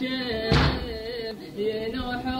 شيب ينوحو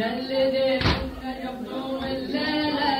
جلد يبدو الليلة